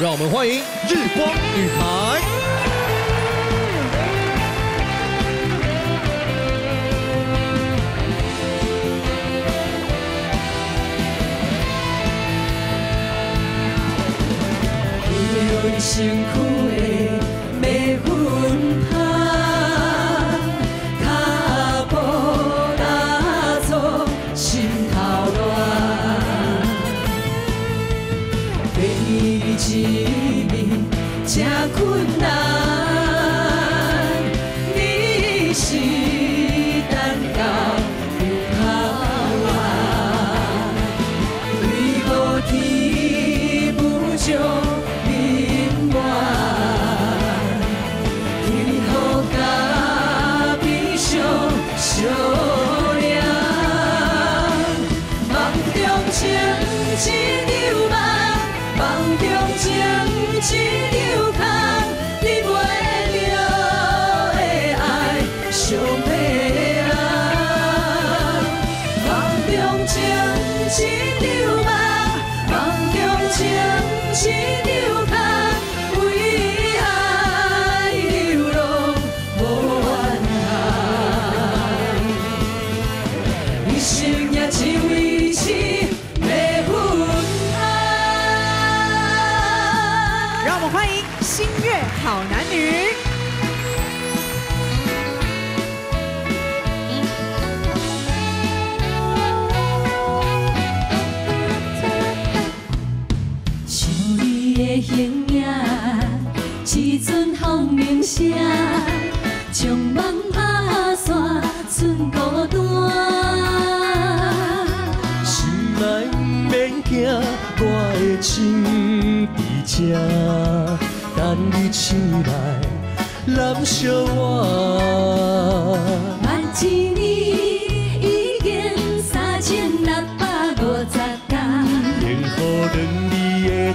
让我们欢迎日光女孩。有身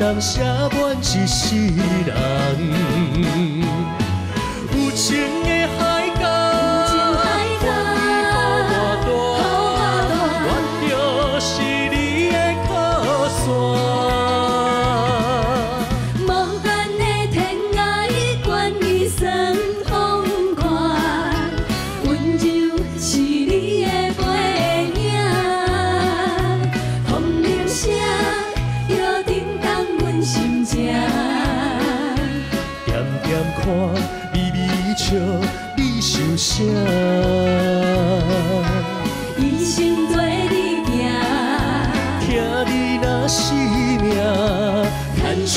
当写满一世人，微微笑，你受伤。一生做你行，听你若是命，牵手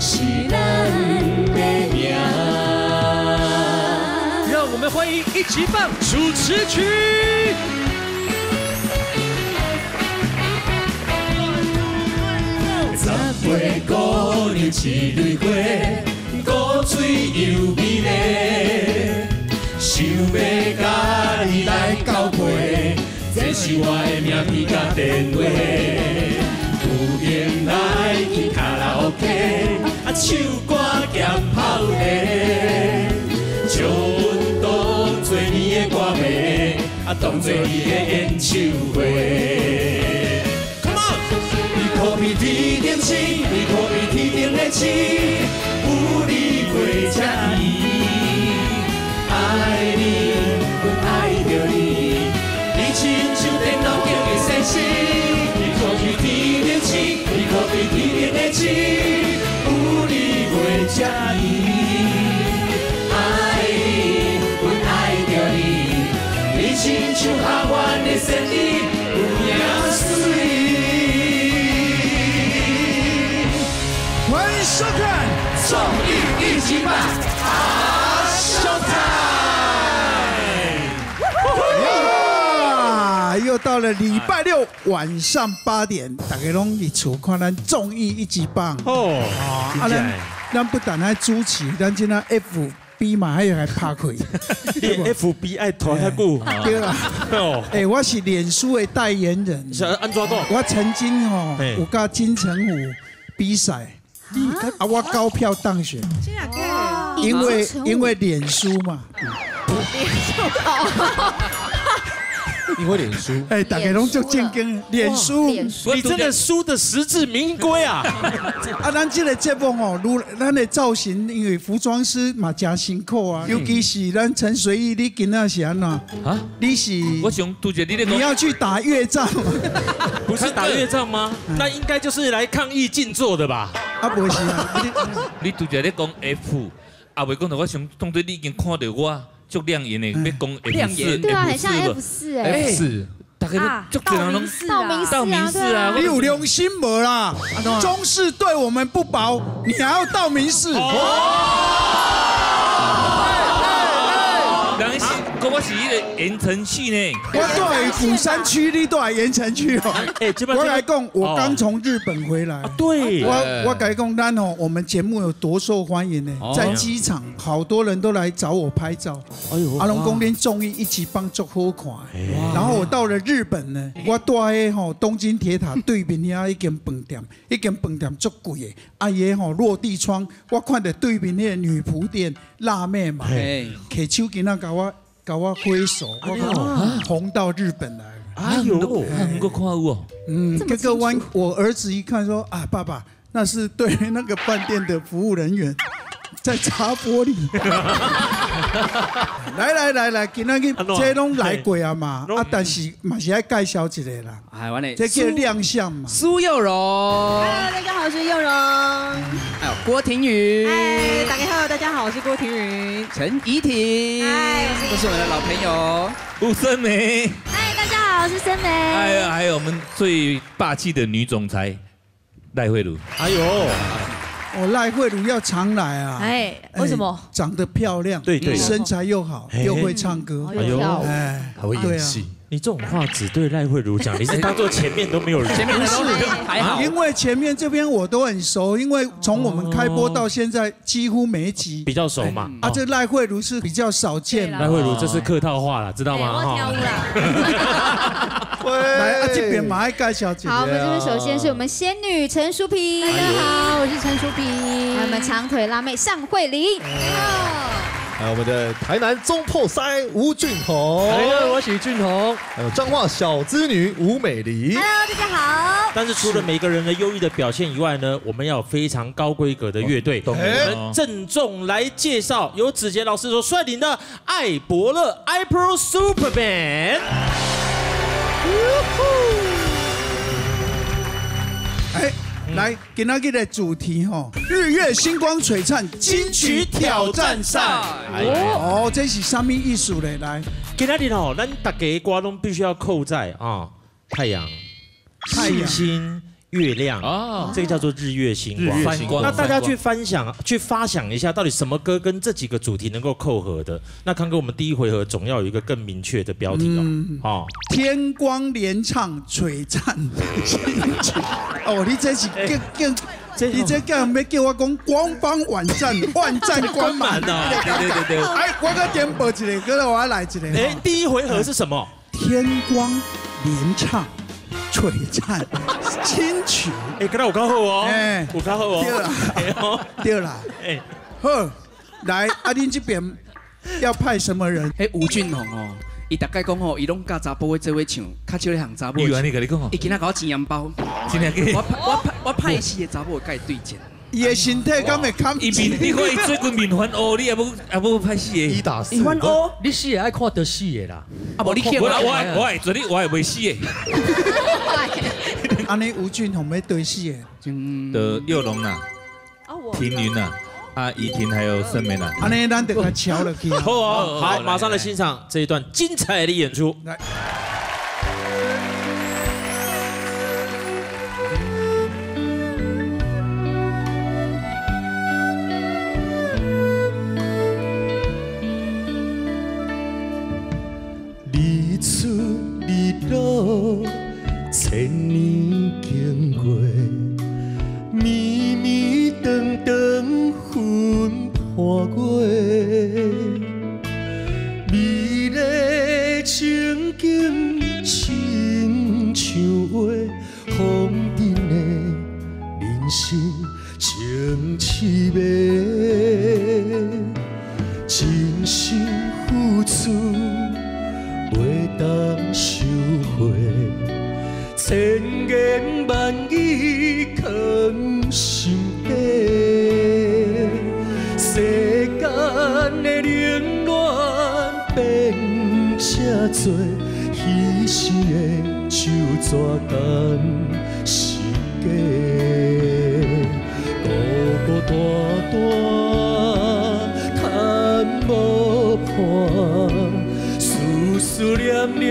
是咱的命。让我们欢迎一级棒主持曲。十八姑娘一蕊花，水又美丽。想要甲你来交配，这是我的名片甲电话。有闲来去卡拉 OK，啊唱歌兼泡茶，将阮当作你的歌迷，啊当作你的演唱会。Come on！你可比天顶星，你可比天顶的星，爱你，阮爱着你，你亲像电脑顶的星星，你可比天顶星，你可比天顶的星，有你袂这伊。爱你，阮爱着你，你亲像下湾的仙女，有影水。欢迎收看综艺一级棒，好秀啊！又到了礼拜六晚上八点，大家拢一厝看。咱综艺一级棒哦，啊！咱咱不但还主持，咱今仔 F B 嘛还有还拍开，FB 爱团太久，对啦。哎，我是脸书的代言人，是安怎讲？我曾经吼嘿有甲金城武比赛，啊，我高票当选，因为因为脸书嘛，你会脸书？哎，大家拢就正经，脸书。脸书你真的输的实至名归啊！啊，咱这个节目哦，如咱的造型，因为服装师嘛真辛苦啊，尤其是咱陈随意，你今仔是安怎？啊，你是我想杜姐，你的你要去打越战？不是打越战吗？那应该就是来抗议静坐的吧？啊，不是啊，你你杜姐你讲 F，啊，袂讲到我想当作你已经看到我足亮眼的，别讲 F 四对啊，很像 F 四哎，F 四，大概就足多人拢道明道明寺啊，你有良心无啦？中式对我们不薄，你还要道明寺？人是讲我是迄个盐城区呢。我在釜山区，你都在盐城区哦。哎，我来讲，我刚从日本回来。对，我我改讲，咱哦，我们节目有多受欢迎呢？在机场，好多人都来找我拍照。哎呦阿龙公跟综艺一起帮做好看。然后我到了日本呢，我住喺吼东京铁塔对面遐一间饭店，一间饭店足贵的，阿爷吼落地窗，我看着对面那个女仆店辣妹嘛，哎，摕手机那甲我甲我挥手，我讲红到日本来了。哎呦，能够看有哦，嗯，这个弯，我儿子一看说啊，爸爸，那是对那个饭店的服务人员在擦玻璃。来来来来，今仔日这拢来过啊嘛，啊，但是嘛是要介绍一个啦，哎，完了，这叫亮相嘛。苏佑荣，Hello，大家好，我是佑荣。还有郭婷宇，嗨，大家好，大家好，我是郭婷宇。陈怡婷，嗨我是都是我们的老朋友。吴森梅，嗨，大家好，我是森梅。还有还有我们最霸气的女总裁赖慧茹，哎呦，我赖慧茹要常来啊，哎，为什么？哎长得漂亮，对对身材又好，又会唱歌哎，呦跳舞哎，还会演戏。你这种话只对赖慧茹讲，你是当做前面都没有人。前面的都还好，因为前面这边我都很熟，因为从我们开播到现在，几乎每一集比较熟嘛。啊，哦这赖慧茹是比较少见的。赖慧茹这是客套话了，知道哎吗？我。来啊，这边马爱介绍姐好，我们这边首先是我们仙女陈淑萍，大家好，我是陈淑萍。还有我们长腿辣妹尚慧玲，还有我们的台南中破塞吴俊宏，哎呀，我许俊宏。还有彰化小资女吴美玲。Hello，大家好。但是除了每个人的优异的表现以外呢，我们要有非常高规格的乐队。我们郑重来介绍由子杰老师所率领的艾伯乐 iPro Super Band。哎，来，今仔日的主题哈，日月星光璀璨金曲挑战赛。哦，这是什么艺术嘞？来，今天哦，咱大家瓜拢必须要扣在啊，太阳、太阳。星星、月亮啊这个叫做日月星光。日月星光那大家去翻想、去发想一下，到底什么歌跟这几个主题能够扣合的？那康哥，我们第一回合总要有一个更明确的标题嗯哦。哦，天光连唱璀璨金曲。哦，你这是更更，这你这干没叫我讲官方网站，万丈光满哦对对对对。哎，我个点播一个，搁来我要来一个。哎，第一回合是什么？天光连唱璀璨金曲。哎，跟他有较好哦，哎有较好哦。对啦哎哦对啦，哎，好，来，阿玲这边要派什么人？哎，吴俊宏哦，伊大概讲吼，伊拢甲查甫的做伙唱，较少咧行查某你的唱。原来跟你讲吼伊，今仔甲我钱银包，我派我派我派死的查甫甲伊对战。伊的身体敢会堪伊面你看伊最近面环哦，你也不也不拍戏的。伊。打四，伊翻乌，你死也爱看得戏的啦。啊无你欠我我我我我昨天我也没戏的。安尼吴俊宏要对戏的，的佑龙呐，哦，我平云啦，啊怡婷还有盛梅呐。安尼咱得给他敲了去啊。好哦，好，马上来欣赏这一段精彩的演出。来，心付出，袂当收回，千言万语藏心底。世间的冷暖变这多，虚实的就怎甘是假？孤孤单单。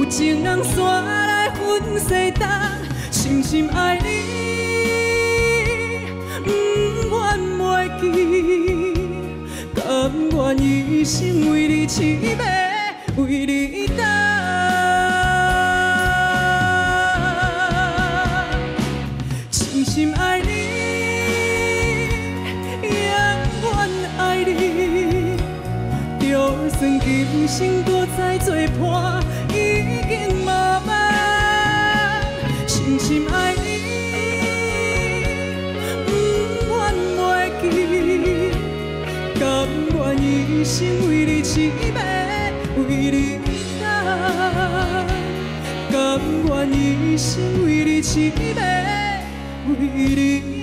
有情人煞来分西东，深深爱你，不愿袂记，甘愿一生为你痴迷，为你等。真心爱你，永远爱你，就算今生搁再做伴，心爱你，不愿袂记，甘愿一生为你痴迷，为你等。甘愿一生为你痴迷，为你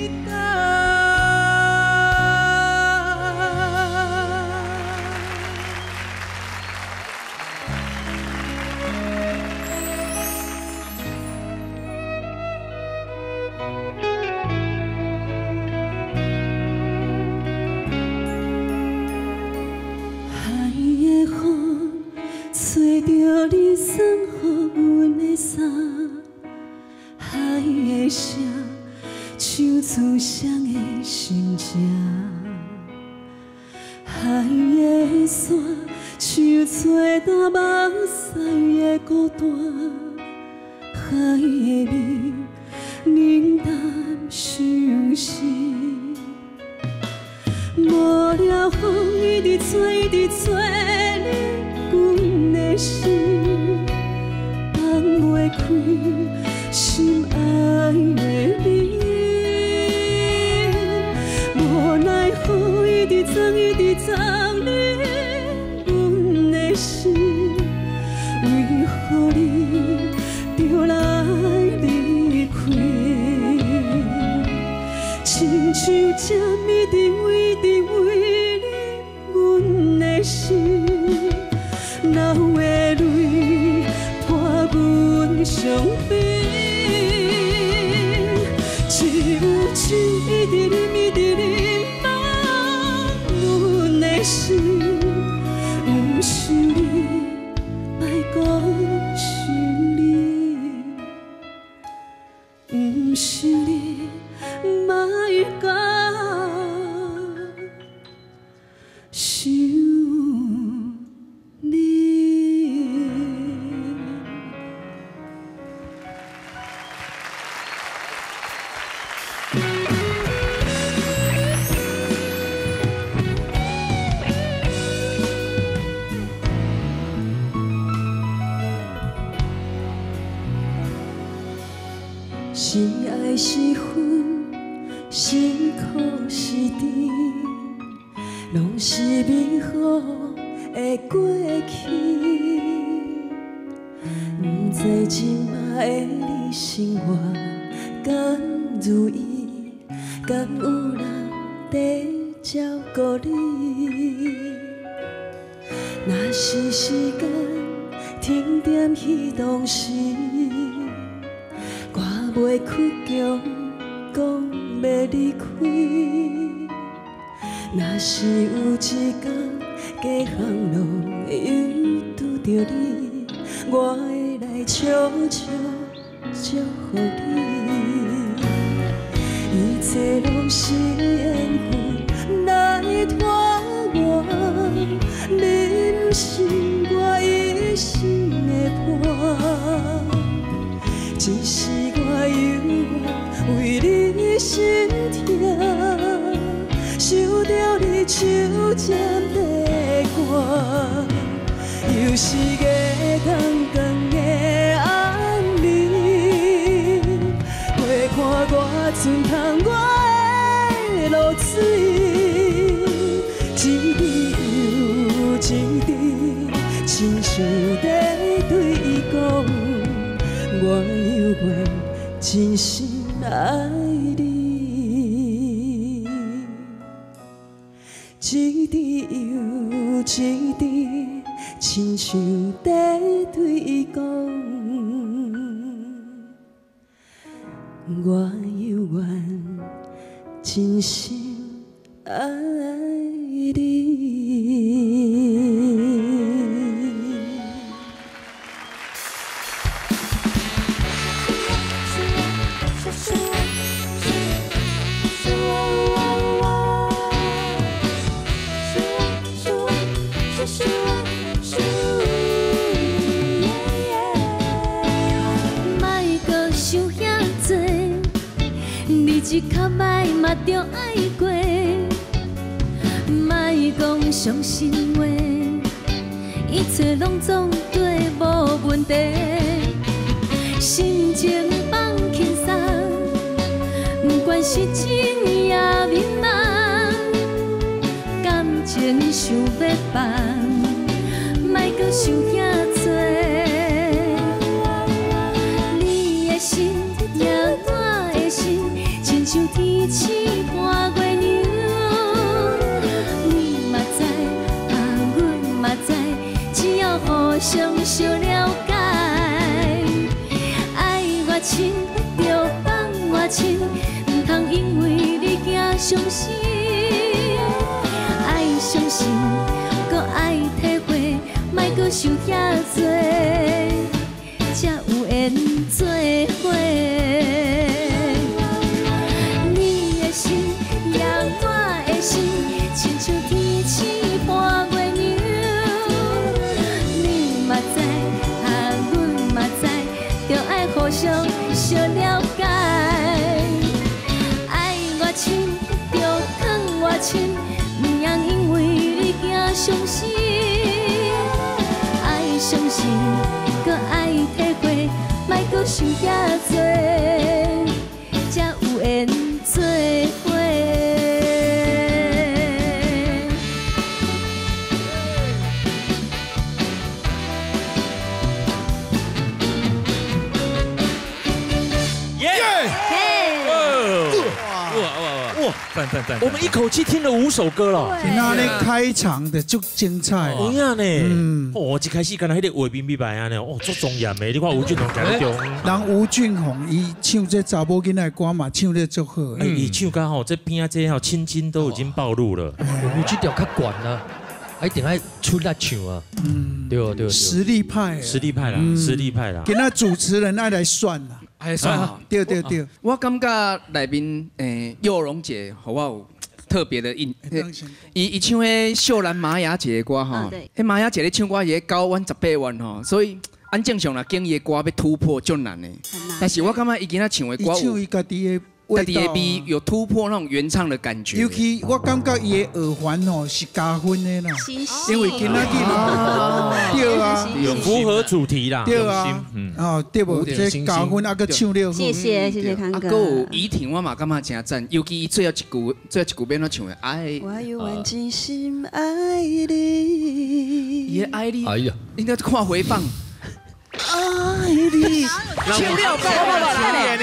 的山像吹干梦西的孤单，海的味冷淡伤心。无了风一直吹，一直吹你阮的心，放袂开心爱亲像这谜伫为伫为你，阮的心，哪有的泪伴阮伤悲？只有酒一直啉，一直啉满阮的心，毋是你，莫讲是爱是，苦是甜。拢是美好的过去。不知今摆的你生活敢如意，敢有人在照顾你？若是时间停点去当时，袂倔强讲要离开。若是有一天家行路又拄着你，我会来悄悄祝福你。一切拢是缘分来拖我，人生我一生的伴。只是为你心痛，想着你手尖的寒，又是月光光的暗暝，陪看我船窗我的露水，一滴又一滴，亲像在对伊讲。我犹原真心爱你，一滴又一滴，亲像在对伊讲，我犹原真心爱情想要放，莫搁想遐多。你的心也我的心，亲像天星伴月娘。你嘛知，啊，阮嘛知，只要互相小了解，爱我亲就放我亲，唔通因为你惊伤心。想遐多。赞赞赞！我们一口气听了五首歌了。今仔日开场的就精彩，有影呢，嗯。哦，一开始敢若迄个画面美白啊呢，哦，足重要的，你看吴俊宏在中，人吴俊宏伊唱这查某囡仔的歌嘛，唱得足好的。哎，伊唱歌吼，这边啊这吼青筋都已经暴露了，有这条较悬啊，啊一定爱出力唱啊，嗯，对对哦，实力派，实力派啦，嗯。实力派啦。今仔主持人爱来算啦，哎，算了，对对对，我感觉内面诶，幼荣姐，好我有特别的印。伊伊唱迄秀兰玛雅姐的歌吼啊对，迄玛雅姐咧唱歌也九万十八万吼，所以按正常啦，经伊的歌要突破就难的。但是我感觉伊今仔唱的歌有唱伊家己的家己的味有突破那种原唱的感觉。尤其我感觉伊的耳环哦是加分的啦，因为今仔日嘛，对啊，符合主题啦。对啊，啊对不，这加分啊个唱了，谢谢谢谢康哥。啊，还有怡婷，我嘛感觉真赞，尤其伊最后一句最后一句变怎唱的？爱，我要完尽心爱你，也爱你。哎呀，应该看回放。爱你，唱六遍，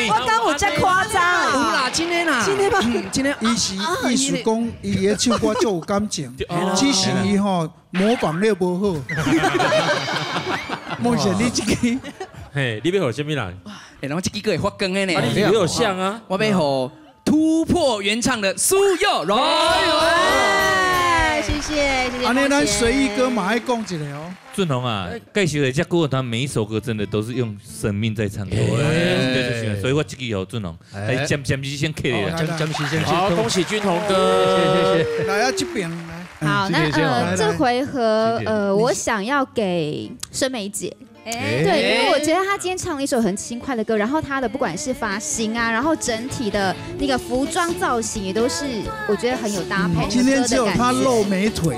我刚有这夸张，有啦，今天啦，今天吧，今天伊是艺术讲，伊的唱歌就有感情，只是伊吼模仿了无好。梦想你这个，嘿，你要学什么人？哎，然后这几个会发光的呢，你也有像啊，我要学突破原唱的苏有荣。谢谢谢谢。安尼咱随意歌马爱讲一个哦。俊宏啊，介绍一下歌，他每一首歌真的都是用生命在唱歌，所以我这个有俊宏来江江西先客的，讲讲先先好，恭喜俊宏哥，谢谢谢谢。来啊，这边来。好，那呃，这回合呃，我想要给申梅姐。对，因为我觉得他今天唱了一首很轻快的歌，然后他的不管是发型啊，然后整体的那个服装造型也都是我觉得很有搭配。今天只有他露美腿，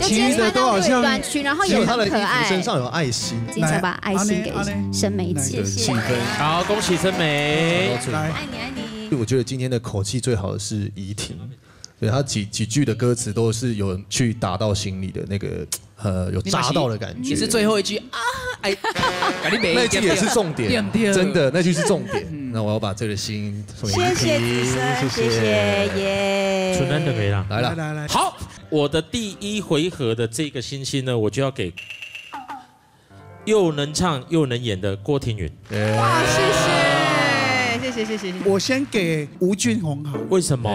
其余的都好像短裙，然后也很可爱。身上有爱心，今天把爱心给申梅姐，谢谢。好，恭喜申梅，爱你爱你。我觉得今天的口气最好的是怡婷，对他几几句的歌词都是有去打到心里的那个。呃，有扎到的感觉。你是最后一句啊，哎，那句也是重点，真的，那句是重点。那我要把这个心送给你。谢谢子生，谢谢耶。纯恩就可以了，来了，来来。好，我的第一回合的这个星星呢，我就要给又能唱又能演的郭庭云。哇，谢谢，谢谢，谢谢。我先给吴俊宏好。为什么？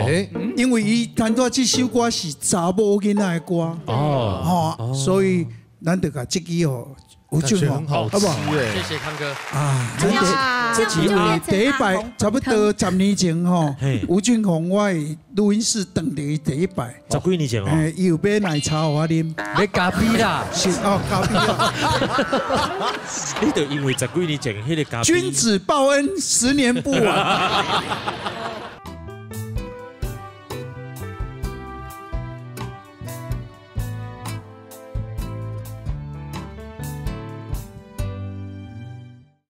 因为伊弹到这首歌是查某囡仔的歌。哦。哦。所以咱得个这个哦，吴俊宏好，好不好？谢谢康哥。啊，真的，这集第一摆差不多十年前吼，吴俊宏我录音室等的第一摆。十几年前哦。哎，有杯奶茶我啉。你咖啡啦？是哦，咖啡啊。你就因为十几年前迄个咖啡。君子报恩，十年不晚。